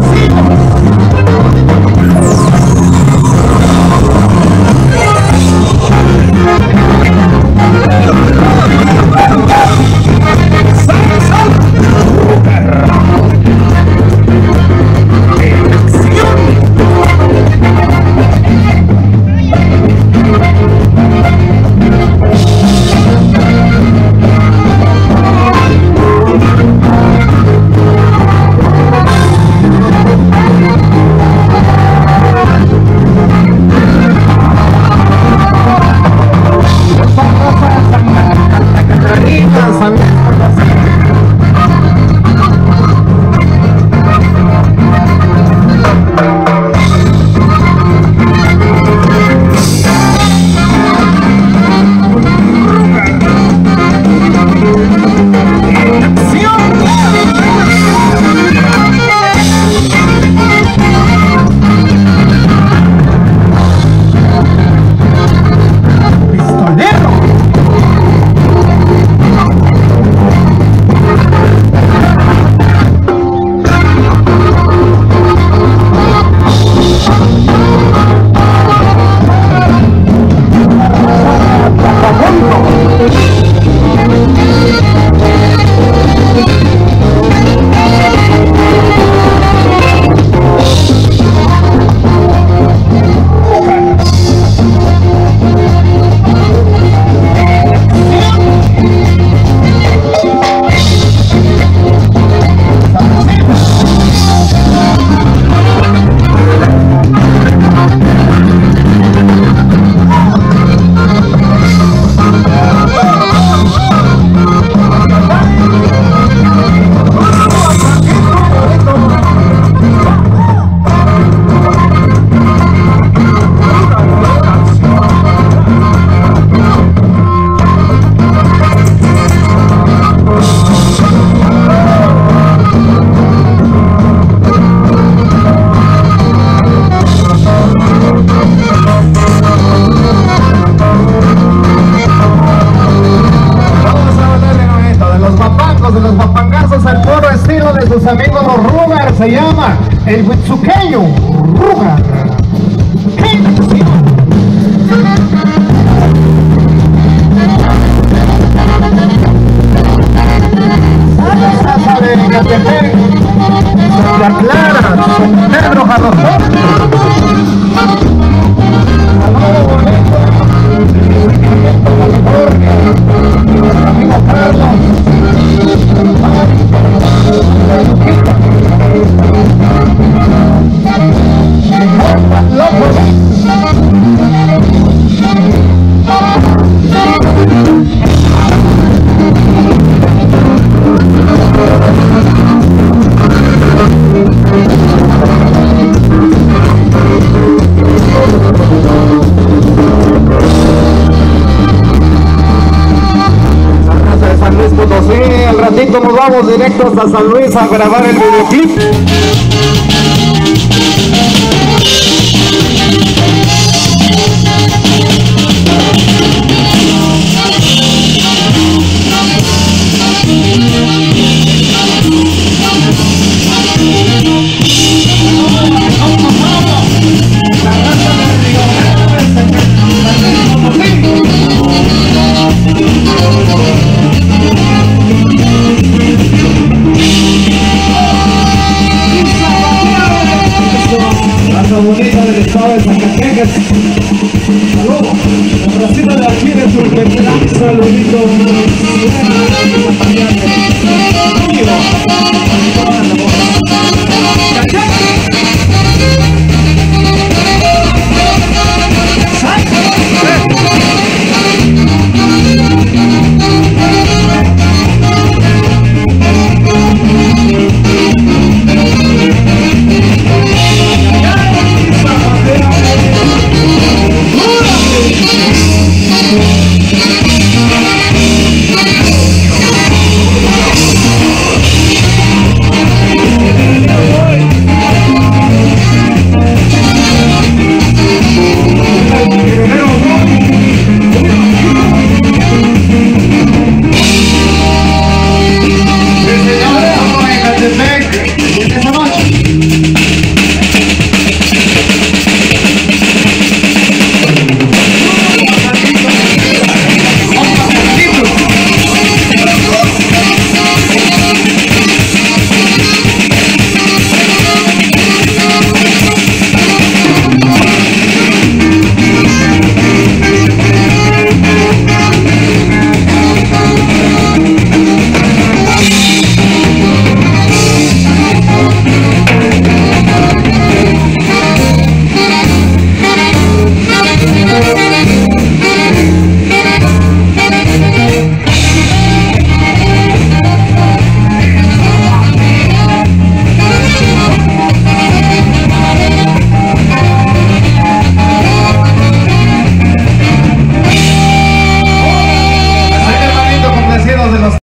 cocina. Se llama el huitzuqueño Rugar. ¡Qué canción! Salsa nos vamos directo hasta San Luis a grabar el videoclip. Raza bonita del estado de Zacatecas. Saludos. La racita de aquí de Turquestán. Saludito. Tuyo.